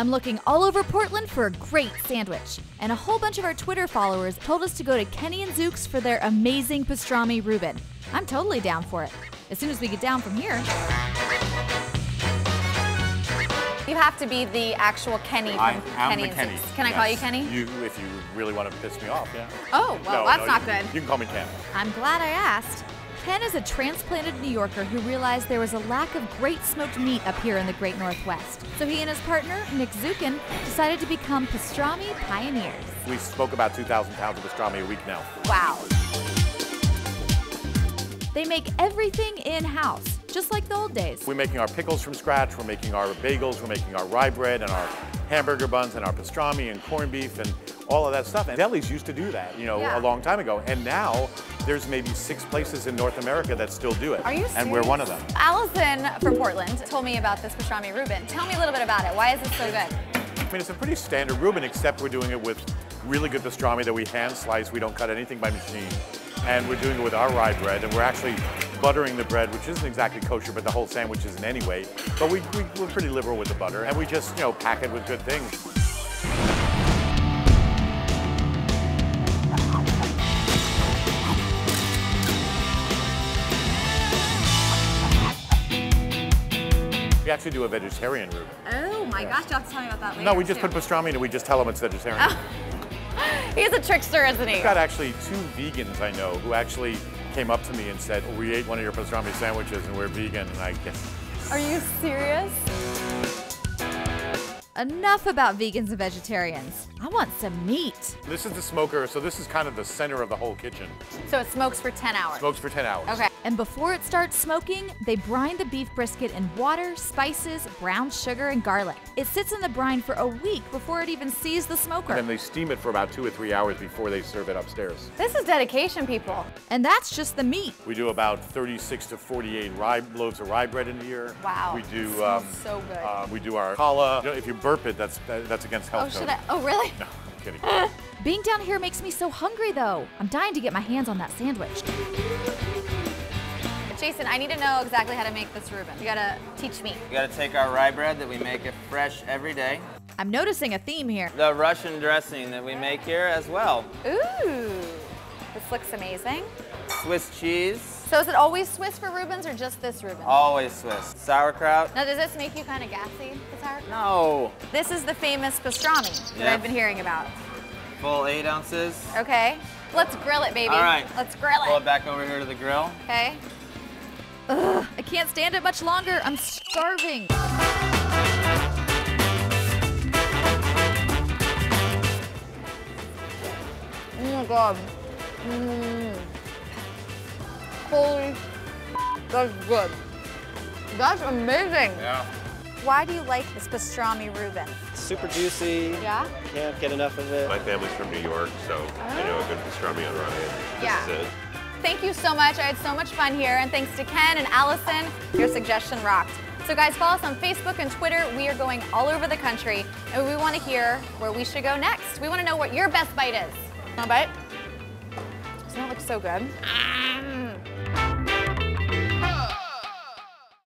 I'm looking all over Portland for a great sandwich, and a whole bunch of our Twitter followers told us to go to Kenny and Zuke's for their amazing pastrami Reuben. I'm totally down for it. As soon as we get down from here. You have to be the actual Kenny from I am Kenny the Kenny. Zuke's. Can I call you Kenny? You, if you really want to piss me off, yeah. Oh, well, No, that's no, not you, good. You can call me Ken. I'm glad I asked. Ken is a transplanted New Yorker who realized there was a lack of great smoked meat up here in the Great Northwest. So he and his partner, Nick Zukin, decided to become pastrami pioneers. We smoke about 2,000 pounds of pastrami a week now. Wow. They make everything in house, just like the old days. We're making our pickles from scratch. We're making our bagels. We're making our rye bread and our hamburger buns and our pastrami and corned beef and all of that stuff. And delis used to do that, you know, Yeah. a long time ago. And now there's maybe six places in North America that still do it. Are you And we're one of them. Allison from Portland told me about this pastrami Reuben. Tell me a little bit about it. Why is it so good? I mean, it's a pretty standard Reuben, except we're doing it with really good pastrami that we hand slice. We don't cut anything by machine. And we're doing it with our rye bread, and we're actually buttering the bread, which isn't exactly kosher, but the whole sandwich isn't anyway. But we, we, we're pretty liberal with the butter, and we just, you know, pack it with good things. We actually do a vegetarian Reuben. Oh my gosh, you'll have to tell me about that later. No, we just too. put pastrami in and we just tell them it's vegetarian. Oh. He's a trickster, isn't he? I've got actually two vegans I know who actually came up to me and said, we ate one of your pastrami sandwiches and we're vegan. And I guess, Are you serious? Enough about vegans and vegetarians. I want some meat. this is the smoker, so this is kind of the center of the whole kitchen. So it smokes for 10 hours. Smokes for 10 hours. Okay. And before it starts smoking, they brine the beef brisket in water, spices, brown sugar, and garlic. It sits in the brine for a week before it even sees the smoker. And they steam it for about two or three hours before they serve it upstairs. This is dedication, people. And that's just the meat. We do about 36 to 48 rye, loaves of rye bread in a year. Wow. We do. Smells so good. Uh, we do our challah. You know, if you burp it, that's that, that's against oh, health Oh, should code. I? Oh, really? No, I'm kidding. Being down here makes me so hungry, though. I'm dying to get my hands on that sandwich. Jason, I need to know exactly how to make this Reuben. You gotta teach me. We gotta take our rye bread that we make it fresh every day. I'm noticing a theme here. The Russian dressing that we make here as well. Ooh, this looks amazing. Swiss cheese, So is it always Swiss for Reubens or just this Reuben? always Swiss. Sauerkraut, Now, does this make you kind of gassy, the sour? no. This is the famous pastrami that Yeah. I've been hearing about. Full eight ounces. Okay, let's grill it, baby. All right. Let's grill it. Pull it. it back over here to the grill. Okay. Ugh, I can't stand it much longer. I'm starving. Oh my god. Mm. Holy, that's good. That's amazing. Yeah. Why do you like this pastrami Reuben? Super juicy. Yeah? Can't get enough of it. My family's from New York, so I know a good pastrami on Ryan. This Yeah. is it. Thank you so much. I had so much fun here. And thanks to Ken and Allison, your suggestion rocked. So, guys, follow us on Facebook and Twitter. We are going all over the country, and we want to hear where we should go next. We want to know what your best bite is. Want a bite? Doesn't it look so good? Um,